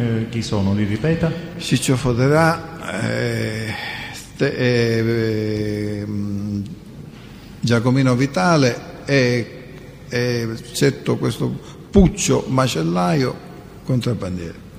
eh, chi sono? Li ripeta? Ciccio Foderà, eh, Ste- eh, eh, Giacomino Vitale e, e certo questo Puccio Macellaio contrabbandiere.